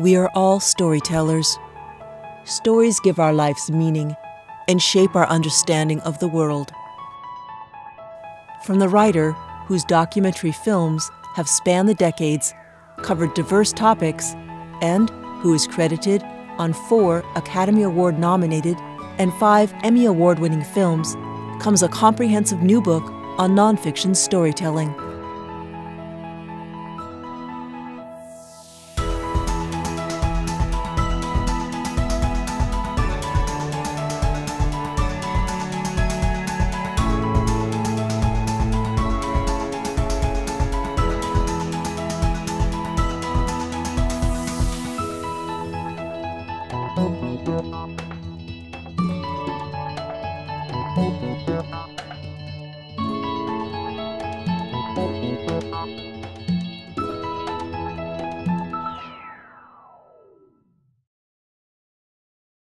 We are all storytellers. Stories give our lives meaning and shape our understanding of the world. From the writer, whose documentary films have spanned the decades, covered diverse topics, and who is credited on four Academy Award nominated and five Emmy Award winning films, comes a comprehensive new book on nonfiction storytelling. Thank you.